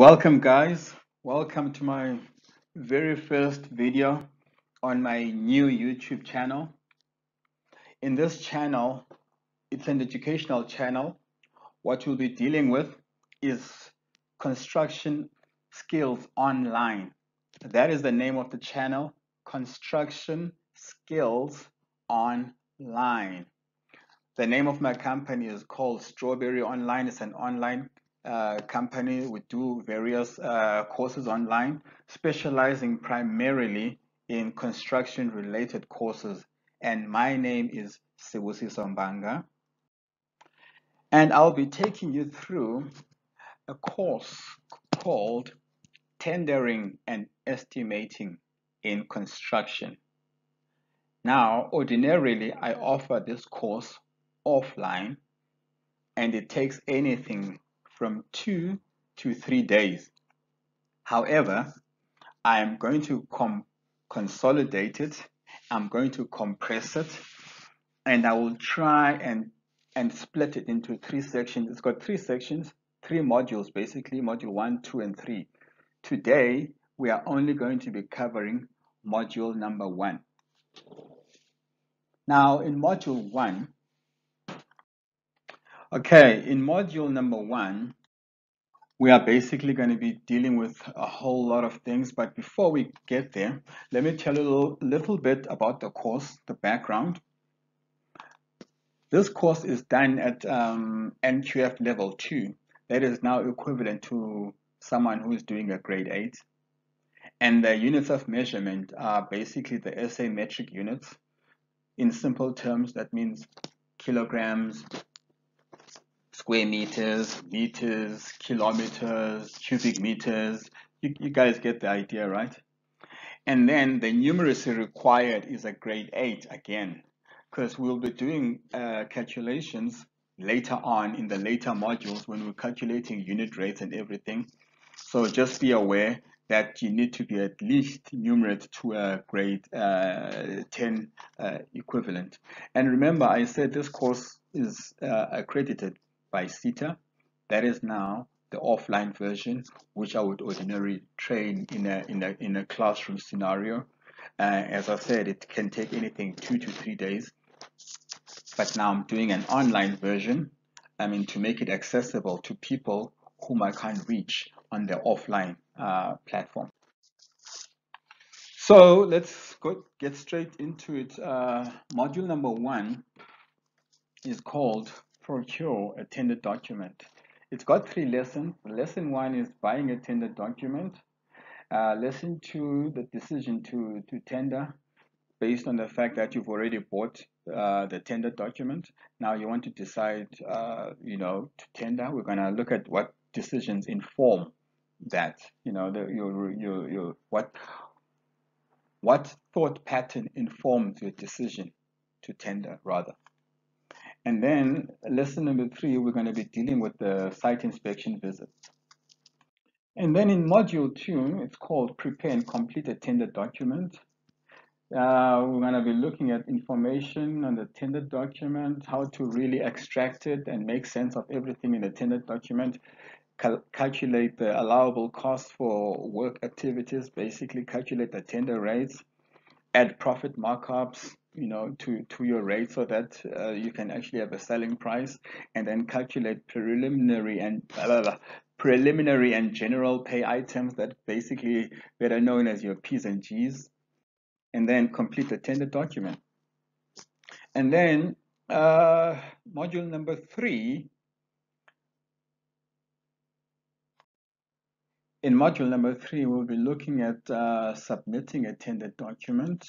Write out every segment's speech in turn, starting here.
Welcome guys, welcome to my very first video on my new YouTube channel. In this channel, it's an educational channel. What we'll be dealing with is construction skills online. That is the name of the channel, Construction Skills Online. The name of my company is called Strawberry Online. It's an online company. We do various uh, courses online, specializing primarily in construction related courses. And my name is Sibusiso Mbanga. And I'll be taking you through a course called Tendering and Estimating in Construction. Now, ordinarily, I offer this course offline and it takes anything from two to three days. However, I'm going to consolidate it. I'm going to compress it and I will try and and split it into three sections. It's got three sections, three modules basically, module one, two, and three. Today, we are only going to be covering module number one. Now, in module one, Okay, in module number one, we are basically going to be dealing with a whole lot of things. But before we get there, let me tell you a little, little bit about the course, the background. This course is done at um, NQF level 2. That is now equivalent to someone who is doing a grade 8. And the units of measurement are basically the SA metric units. In simple terms, that means kilograms, square meters, meters, kilometers, cubic meters. You, you guys get the idea, right? And then the numeracy required is a grade 8 again, because we'll be doing uh, calculations later on in the later modules when we're calculating unit rates and everything. So just be aware that you need to be at least numerate to a grade uh, 10 uh, equivalent. And remember, I said this course is uh, accredited by SETA. That is now the offline version, which I would ordinarily train in a, in a, in a classroom scenario. Uh, as I said, it can take anything two to three days. But now I'm doing an online version. I mean, to make it accessible to people whom I can't reach on the offline uh, platform. So let's go get straight into it. Uh, module number one is called procure a tender document. It's got three lessons. Lesson one is buying a tender document. Uh, lesson two, the decision to, to tender based on the fact that you've already bought uh, the tender document. Now you want to decide, uh, you know, to tender. We're going to look at what decisions inform that, you know, the, your, your, your, what, what thought pattern informs your decision to tender rather. And then lesson number three, we're going to be dealing with the site inspection visit. And then in module two, it's called prepare and complete a tender document. Uh, we're going to be looking at information on the tender document, how to really extract it and make sense of everything in the tender document, cal calculate the allowable cost for work activities, basically calculate the tender rates, add profit markups, you know to to your rate so that uh, you can actually have a selling price and then calculate preliminary and blah, blah, blah, preliminary and general pay items that basically that are known as your P's and G's and then complete the tender document. And then uh, module number three. In module number three we'll be looking at uh, submitting a tender document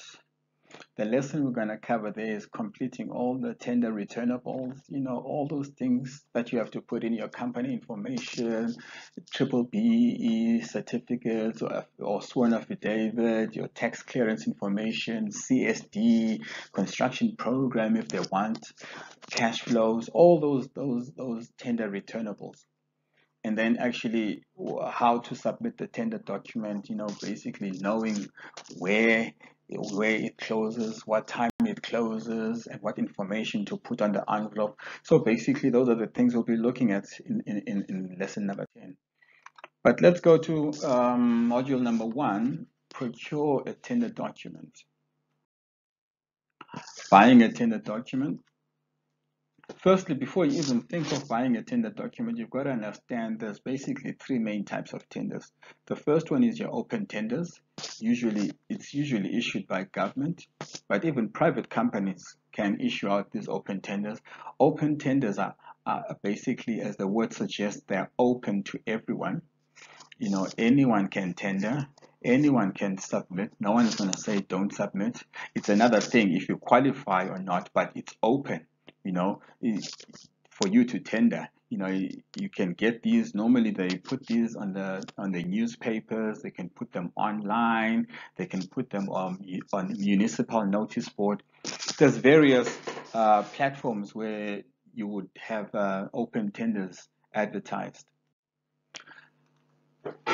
the lesson we're going to cover there is completing all the tender returnables, you know, all those things that you have to put in your company information, triple BE certificates or, or sworn affidavit, your tax clearance information, CSD, construction program if they want, cash flows, all those, those, those tender returnables. And then actually how to submit the tender document you know basically knowing where where it closes, what time it closes, and what information to put on the envelope. So basically, those are the things we'll be looking at in, in, in lesson number 10. But let's go to um, module number one, procure a tender document. Buying a tender document. Firstly, before you even think of buying a tender document, you've got to understand there's basically three main types of tenders. The first one is your open tenders. Usually, it's usually issued by government, but even private companies can issue out these open tenders. Open tenders are, are basically, as the word suggests, they're open to everyone you know anyone can tender anyone can submit no one is going to say don't submit it's another thing if you qualify or not but it's open you know for you to tender. You know you can get these. Normally they put these on the on the newspapers. They can put them online. They can put them on on municipal notice board. There's various uh, platforms where you would have uh, open tenders advertised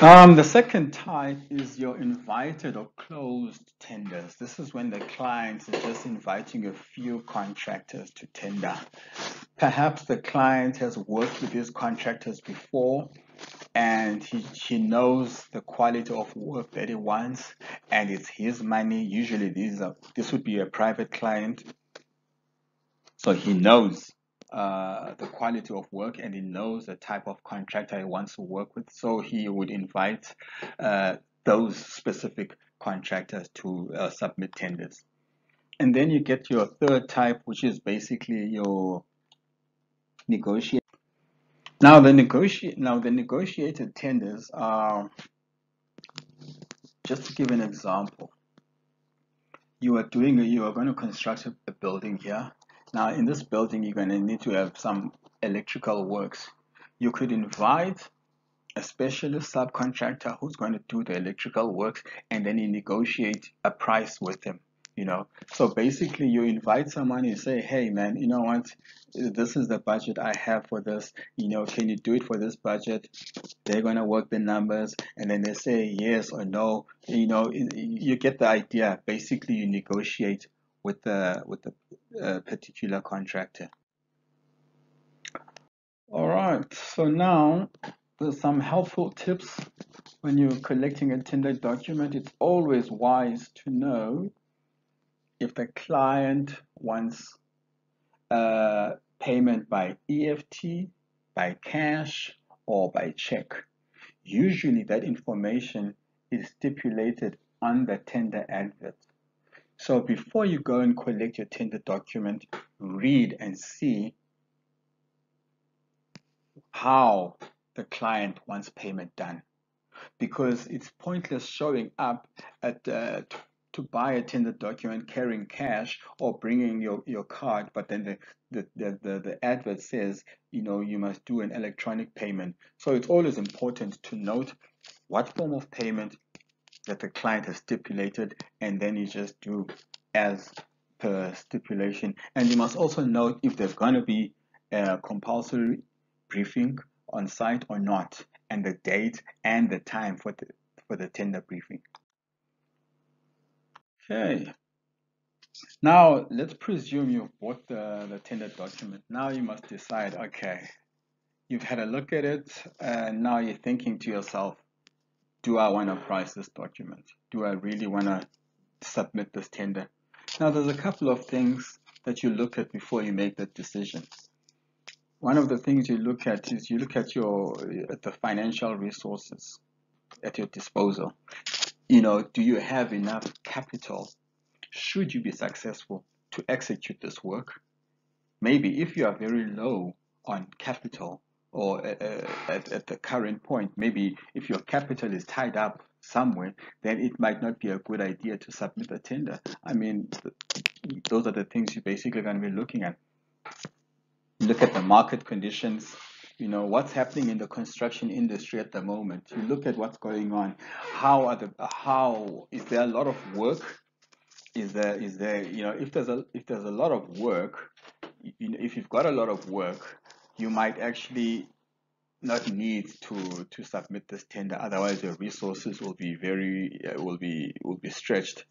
um, the second type is your invited or closed tenders. This is when the client is just inviting a few contractors to tender. Perhaps the client has worked with these contractors before and he, he knows the quality of work that he wants and it's his money. Usually these are, this would be a private client. So he knows uh, the quality of work and he knows the type of contractor he wants to work with. So he would invite uh, those specific contractors to uh, submit tenders. And then you get your third type, which is basically your negotiate. Now the negotiate now the negotiated tenders are just to give an example. You are doing you are going to construct a building here now in this building, you're going to need to have some electrical works. You could invite a specialist subcontractor who's going to do the electrical works and then you negotiate a price with them you know? So basically you invite someone and say hey man you know what? This is the budget i have for this. You know can you do it for this budget? They're going to work the numbers and then they say yes or no. You know you get the idea. Basically you negotiate with the with the uh, particular contractor. All right, so now there's some helpful tips when you're collecting a tender document. It's always wise to know if the client wants uh, payment by EFT, by cash, or by check. Usually that information is stipulated on the tender advert. So before you go and collect your tender document, read and see how the client wants payment done. Because it's pointless showing up at uh, to buy a tender document carrying cash or bringing your, your card, but then the, the, the, the, the advert says, you know, you must do an electronic payment. So it's always important to note what form of payment that the client has stipulated and then you just do as per stipulation. And you must also note if there's going to be a compulsory briefing on site or not and the date and the time for the for the tender briefing. Okay. Now let's presume you've bought the, the tender document. Now you must decide okay you've had a look at it and now you're thinking to yourself do I want to price this document? Do I really want to submit this tender? Now, there's a couple of things that you look at before you make that decision. One of the things you look at is you look at your at the financial resources at your disposal. You know, do you have enough capital? Should you be successful to execute this work? Maybe if you are very low on capital, or uh, at, at the current point, maybe if your capital is tied up somewhere, then it might not be a good idea to submit a tender. I mean, those are the things you're basically going to be looking at. Look at the market conditions. You know what's happening in the construction industry at the moment. You look at what's going on. How are the how is there a lot of work? Is there is there you know if there's a if there's a lot of work, you know, if you've got a lot of work, you might actually not need to to submit this tender otherwise your resources will be very uh, will be will be stretched.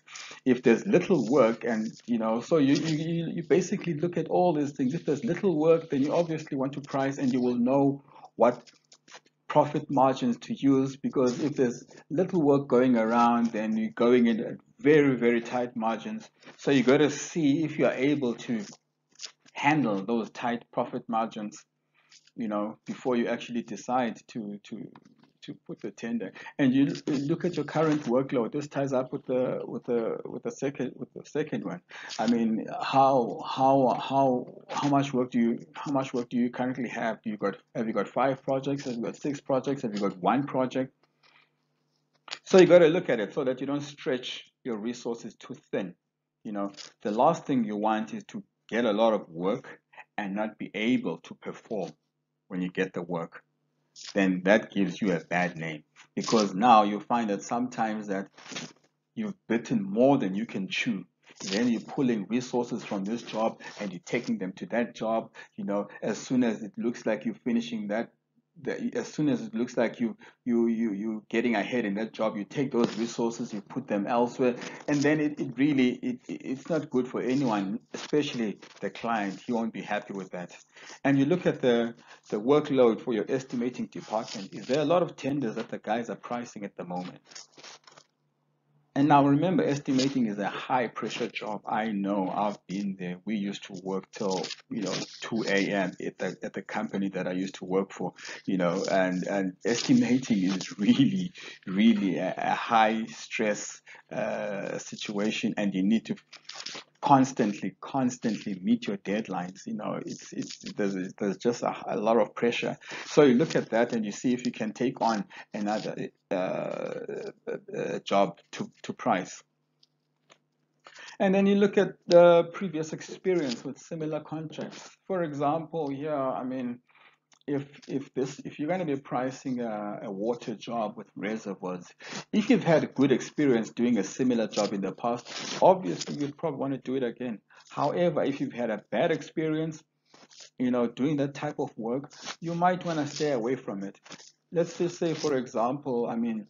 If there's little work and you know so you, you you basically look at all these things. If there's little work then you obviously want to price and you will know what profit margins to use because if there's little work going around then you're going in at very very tight margins. So you got to see if you are able to handle those tight profit margins you know before you actually decide to to to put the tender. And you look at your current workload this ties up with the with the with the second with the second one. I mean how how how how much work do you how much work do you currently have? Do you got have you got five projects? Have you got six projects? Have you got one project? So you got to look at it so that you don't stretch your resources too thin. You know the last thing you want is to get a lot of work and not be able to perform when you get the work then that gives you a bad name. Because now you find that sometimes that you've bitten more than you can chew. Then you're pulling resources from this job and you're taking them to that job you know as soon as it looks like you're finishing that as soon as it looks like you you you you getting ahead in that job you take those resources you put them elsewhere and then it, it really it, it's not good for anyone especially the client. He won't be happy with that. And you look at the the workload for your estimating department is there a lot of tenders that the guys are pricing at the moment and now remember, estimating is a high pressure job. I know I've been there. We used to work till, you know, 2 a.m. at the, at the company that I used to work for, you know, and, and estimating is really, really a, a high stress uh, situation and you need to constantly constantly meet your deadlines you know it's it's there's, there's just a, a, lot of pressure. So you look at that and you see if you can take on another uh, uh, job to to price. And then you look at the previous experience with similar contracts. For example here i mean if if this if you're going to be pricing a, a, water job with reservoirs if you've had good experience doing a similar job in the past obviously you'd probably want to do it again. However if you've had a bad experience you know doing that type of work you might want to stay away from it. Let's just say for example i mean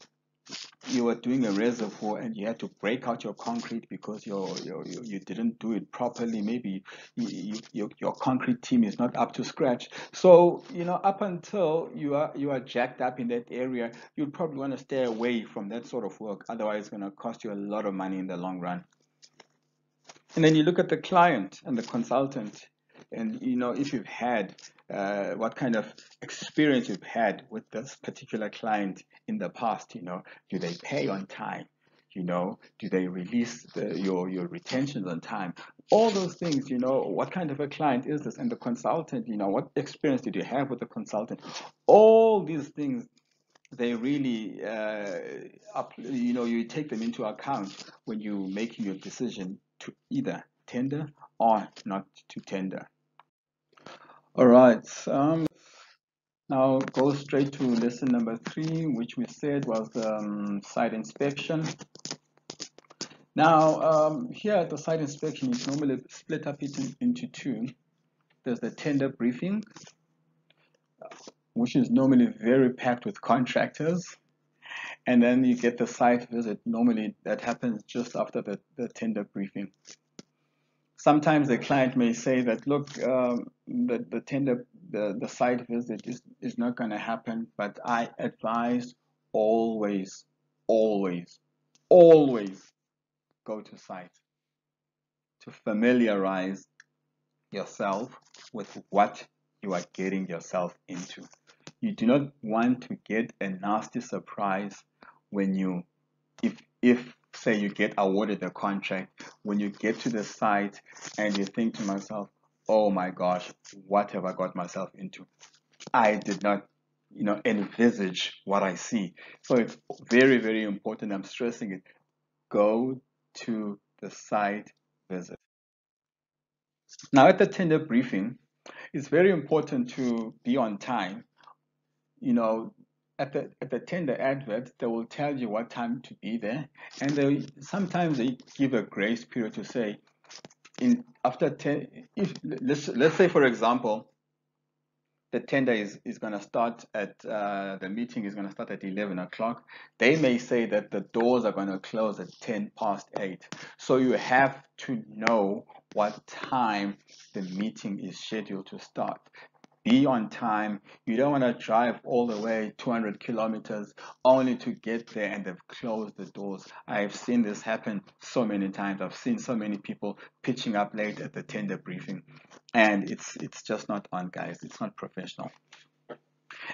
you were doing a reservoir and you had to break out your concrete because your, your, your you didn't do it properly. Maybe you, you, your, your concrete team is not up to scratch. So you know up until you are you are jacked up in that area you'd probably want to stay away from that sort of work. Otherwise it's going to cost you a lot of money in the long run. And then you look at the client and the consultant and you know if you've had uh, what kind of experience you've had with this particular client in the past you know do they pay on time? You know do they release the, your your retentions on time? All those things you know what kind of a client is this? And the consultant you know what experience did you have with the consultant? All these things they really uh, up, you know you take them into account when you're making your decision to either tender or not to tender all right. Um, now go straight to lesson number three, which we said was um, site inspection. Now, um, here at the site inspection, it's normally split up into, into two. There's the tender briefing, which is normally very packed with contractors. And then you get the site visit. Normally that happens just after the, the tender briefing sometimes the client may say that, look, um, the, the tender, the, the site visit is, is not going to happen, but I advise always, always, always go to site to familiarize yourself with what you are getting yourself into. You do not want to get a nasty surprise when you, if, if say you get awarded the contract, when you get to the site and you think to myself, oh my gosh, what have I got myself into? I did not, you know, envisage what I see. So it's very, very important. I'm stressing it. Go to the site visit. Now at the tender briefing, it's very important to be on time. You know, at the at the tender advert they will tell you what time to be there. And they sometimes they give a grace period to say in after 10 if let's let's say for example the tender is, is going to start at uh, the meeting is going to start at 11 o'clock. They may say that the doors are going to close at 10 past 8 so you have to know what time the meeting is scheduled to start be on time. You don't want to drive all the way 200 kilometers only to get there and they've closed the doors. I've seen this happen so many times. I've seen so many people pitching up late at the tender briefing, and it's it's just not on, guys. It's not professional.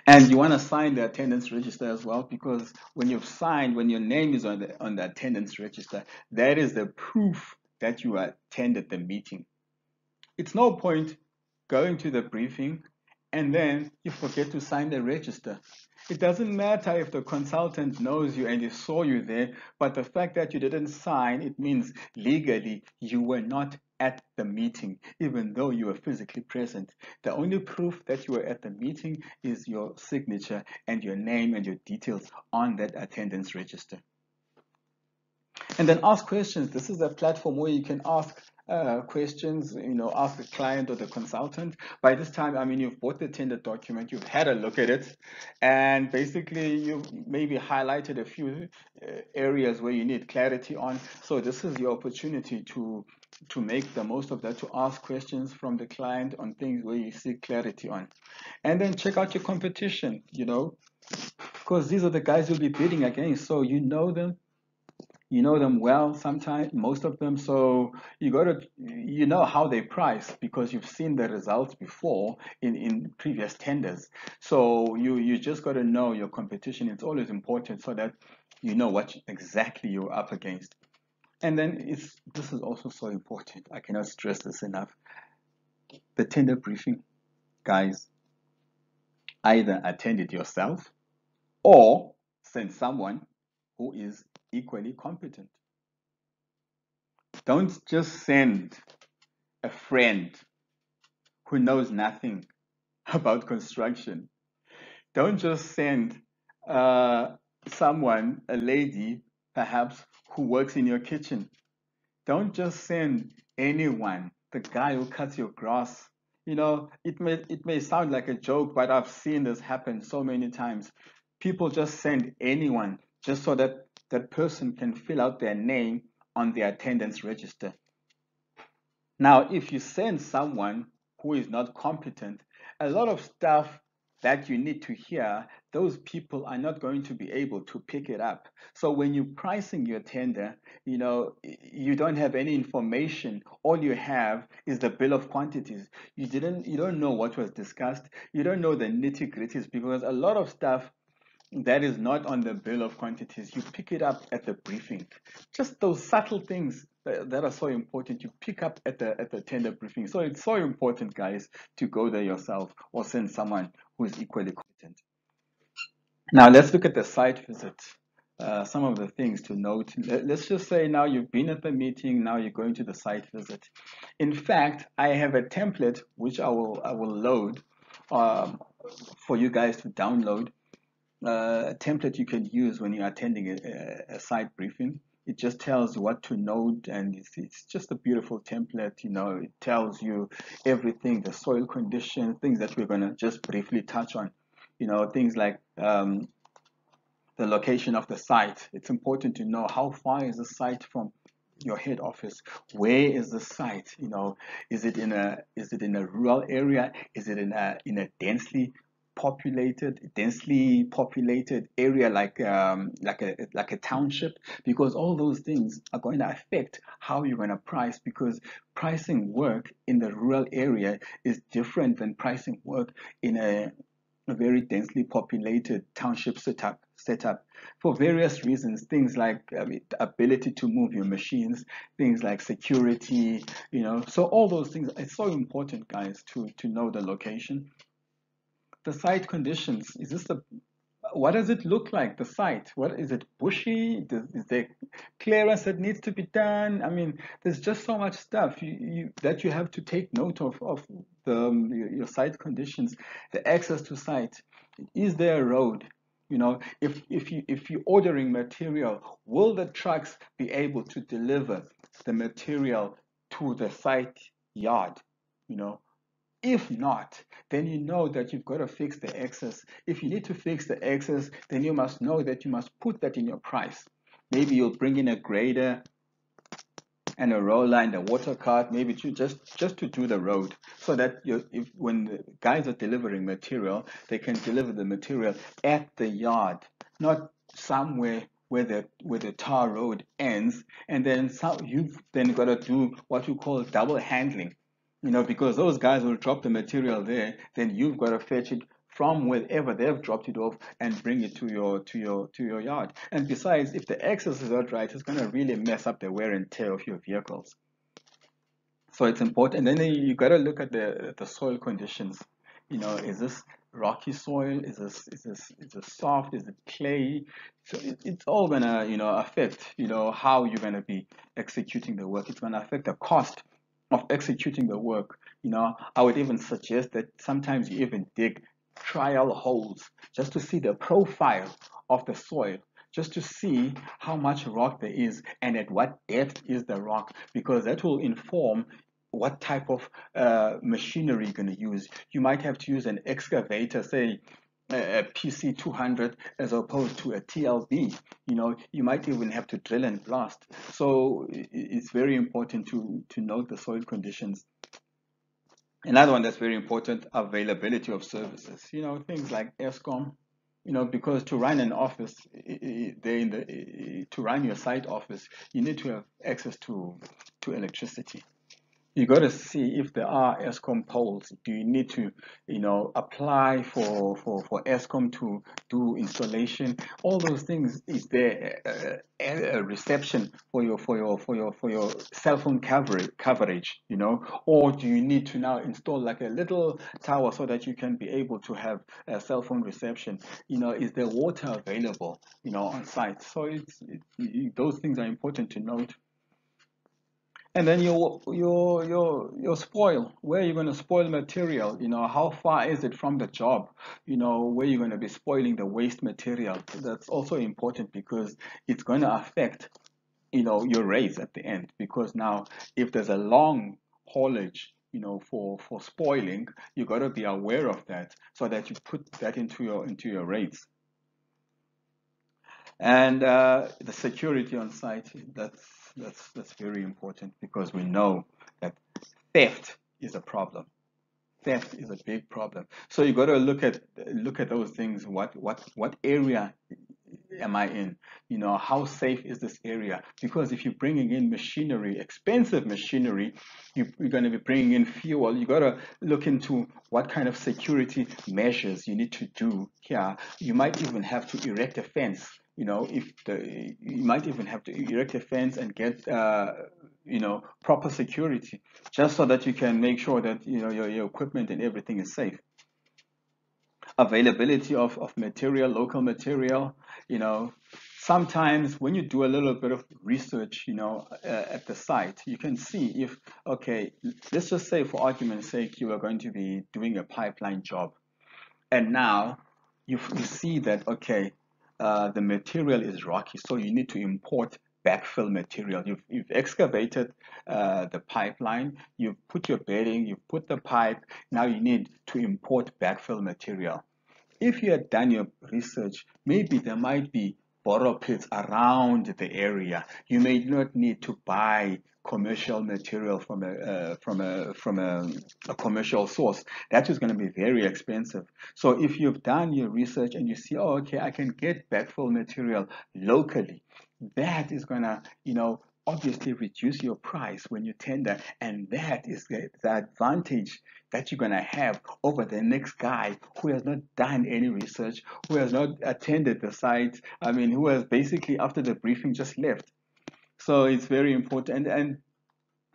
And you want to sign the attendance register as well because when you've signed, when your name is on the on the attendance register, that is the proof that you attended the meeting. It's no point going to the briefing and then you forget to sign the register. It doesn't matter if the consultant knows you and he saw you there, but the fact that you didn't sign, it means legally you were not at the meeting, even though you were physically present. The only proof that you were at the meeting is your signature and your name and your details on that attendance register. And then ask questions. This is a platform where you can ask uh, questions, you know, ask the client or the consultant. By this time, I mean, you've bought the tender document, you've had a look at it, and basically you've maybe highlighted a few uh, areas where you need clarity on. So this is your opportunity to to make the most of that, to ask questions from the client on things where you seek clarity on. And then check out your competition, you know, because these are the guys you'll be bidding against. So you know them, you know them well sometimes most of them. So you got to you know how they price because you've seen the results before in in previous tenders. So you you just got to know your competition. It's always important so that you know what exactly you're up against. And then it's this is also so important. I cannot stress this enough. The tender briefing guys either attend it yourself or send someone who is equally competent. Don't just send a friend who knows nothing about construction. Don't just send uh, someone, a lady perhaps, who works in your kitchen. Don't just send anyone, the guy who cuts your grass. You know, it may it may sound like a joke, but I've seen this happen so many times. People just send anyone just so that that person can fill out their name on the attendance register. Now, if you send someone who is not competent, a lot of stuff that you need to hear, those people are not going to be able to pick it up. So when you're pricing your tender, you know, you don't have any information. All you have is the bill of quantities. You didn't, you don't know what was discussed. You don't know the nitty gritties because a lot of stuff that is not on the bill of quantities. You pick it up at the briefing. Just those subtle things that, are so important. You pick up at the at the tender briefing. So it's so important, guys, to go there yourself or send someone who is equally competent. Now let's look at the site visit. Uh, some of the things to note. Let's just say now you've been at the meeting. Now you're going to the site visit. In fact, I have a template which I will I will load um, for you guys to download uh, template you can use when you're attending a, a, site briefing. It just tells what to note, and it's, it's just a beautiful template. You know, it tells you everything, the soil condition, things that we're going to just briefly touch on. You know, things like um, the location of the site. It's important to know how far is the site from your head office where is the site you know is it in a is it in a rural area is it in a in a densely populated, densely populated area like um, like a like a township, because all those things are going to affect how you're going to price. Because pricing work in the rural area is different than pricing work in a, a very densely populated township setup setup for various reasons things like um, ability to move your machines things like security you know so all those things it's so important guys to to know the location the site conditions. Is this the what does it look like the site? What is it bushy? Is there clearance that needs to be done? I mean there's just so much stuff. You, you, that you have to take note of of the um, your, your site conditions the access to site. Is there a road? You know if if you if you're ordering material will the trucks be able to deliver the material to the site yard? You know if not, then you know that you've got to fix the excess. If you need to fix the excess, then you must know that you must put that in your price. Maybe you'll bring in a grader and a roller and a water cart, maybe to just just to do the road, so that if when the guys are delivering material, they can deliver the material at the yard, not somewhere where the where the tar road ends, and then you've then got to do what you call double handling, you know, because those guys will drop the material there, then you've got to fetch it from wherever they've dropped it off and bring it to your to your to your yard. And besides, if the access is not right, it's going to really mess up the wear and tear of your vehicles. So it's important. And then you got to look at the the soil conditions. You know, is this rocky soil? Is this is this is this soft? Is it clay? So it, it's all gonna you know affect you know how you're gonna be executing the work. It's gonna affect the cost of executing the work. You know, I would even suggest that sometimes you even dig trial holes just to see the profile of the soil just to see how much rock there is and at what depth is the rock because that will inform what type of uh, machinery you're going to use. You might have to use an excavator, say a, a PC200 as opposed to a TLB. You know, you might even have to drill and blast. So it's very important to, to note the soil conditions Another one that's very important, availability of services. You know, things like Eskom, you know, because to run an office, they in the, to run your site office, you need to have access to, to electricity you got to see if there are Eskom poles. Do you need to, you know, apply for for for Eskom to do installation? All those things is there a, a, reception for your for your for your for your cell phone coverage coverage, you know, or do you need to now install like a little tower so that you can be able to have a cell phone reception? You know, is there water available, you know, on site? So it's it, those things are important to note and then your your your your spoil. Where you're going to spoil material? You know how far is it from the job? You know where you're going to be spoiling the waste material? That's also important because it's going to affect you know your rates at the end. Because now if there's a long haulage you know for for spoiling you got to be aware of that so that you put that into your into your rates. And uh, the security on site that's that's that's very important because we know that theft is a problem. Theft is a big problem. So you got to look at look at those things. What what what area am I in? You know, how safe is this area? Because if you're bringing in machinery, expensive machinery, you, are going to be bringing in fuel. You got to look into what kind of security measures you need to do here. You might even have to erect a fence you know, if the, you might even have to erect a fence and get, uh, you know, proper security, just so that you can make sure that you know your, your equipment and everything is safe. Availability of, of material, local material, you know, sometimes when you do a little bit of research, you know, uh, at the site, you can see if, okay, let's just say for argument's sake, you are going to be doing a pipeline job. And now you, you see that, okay, uh, the material is rocky, so you need to import backfill material. You've, you've excavated uh, the pipeline, you've put your bedding, you've put the pipe, now you need to import backfill material. If you had done your research, maybe there might be borrow pits around the area. You may not need to buy commercial material from a uh, from a from a, a, commercial source that is going to be very expensive. So if you've done your research and you see oh okay i can get backfill material locally that is going to you know obviously reduce your price when you tender and that is the, the advantage that you're going to have over the next guy who has not done any research who has not attended the site i mean who has basically after the briefing just left so it's very important. And, and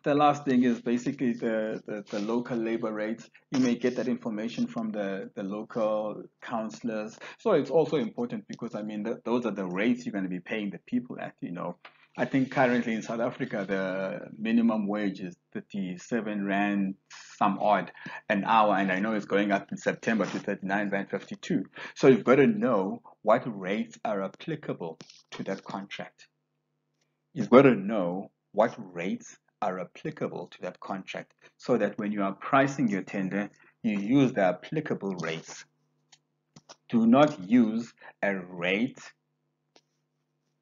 the last thing is basically the, the, the, local labor rates. You may get that information from the, the local councilors. So it's also important because, I mean, the, those are the rates you're going to be paying the people at, you know. I think currently in South Africa, the minimum wage is 37 Rand some odd an hour. And I know it's going up in September to 39 Rand 52. So you've got to know what rates are applicable to that contract you've got to know what rates are applicable to that contract so that when you are pricing your tender, you use the applicable rates. Do not use a rate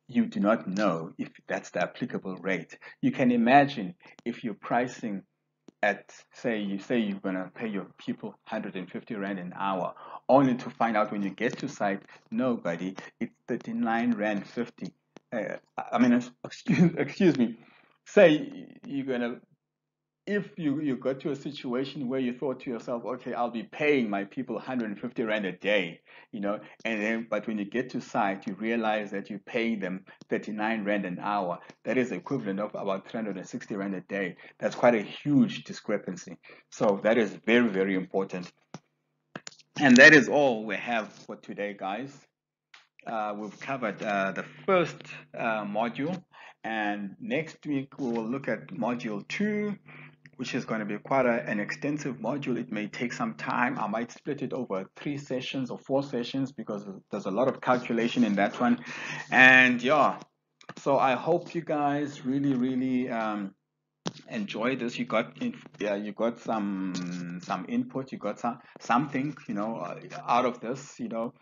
you do not know if that's the applicable rate. You can imagine if you're pricing at say you say you're gonna pay your people 150 rand an hour, only to find out when you get to site, no, buddy, it's 39 rand 50. Uh, I mean, excuse, excuse me. Say you're gonna if you, you got to a situation where you thought to yourself, okay, I'll be paying my people 150 Rand a day, you know, and then, but when you get to site, you realize that you're paying them 39 Rand an hour. That is equivalent of about 360 Rand a day. That's quite a huge discrepancy. So that is very, very important. And that is all we have for today, guys. Uh, we've covered uh, the first uh, module and next week we will look at module two which is going to be quite a, an extensive module. It may take some time. I might split it over three sessions or four sessions because there's a lot of calculation in that one. And yeah, so I hope you guys really, really um, enjoy this. You got yeah, you got some some input. You got some something you know out of this. You know,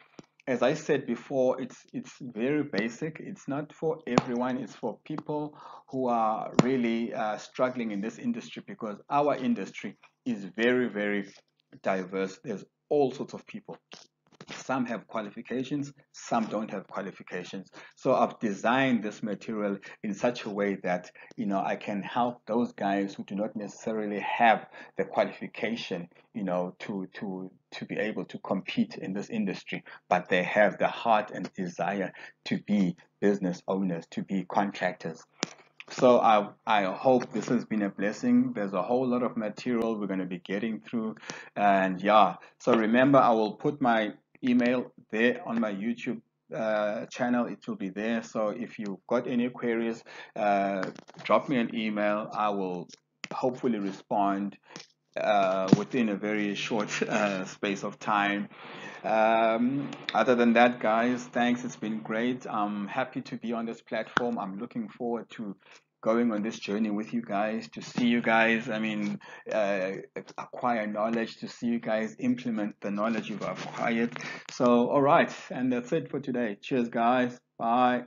as I said before, it's it's very basic. It's not for everyone. It's for people who are really uh, struggling in this industry because our industry is very very diverse. There's all sorts of people. Some have qualifications, some don't have qualifications. So I've designed this material in such a way that you know I can help those guys who do not necessarily have the qualification, you know, to to to be able to compete in this industry, but they have the heart and desire to be business owners, to be contractors. So I, I hope this has been a blessing. There's a whole lot of material we're going to be getting through. And yeah, so remember, I will put my email there on my YouTube uh, channel. It will be there. So if you've got any queries, uh, drop me an email. I will hopefully respond uh, within a very short uh, space of time. Um, other than that, guys, thanks. It's been great. I'm happy to be on this platform. I'm looking forward to going on this journey with you guys to see you guys i mean uh, acquire knowledge to see you guys implement the knowledge you've acquired. So all right and that's it for today. Cheers guys. Bye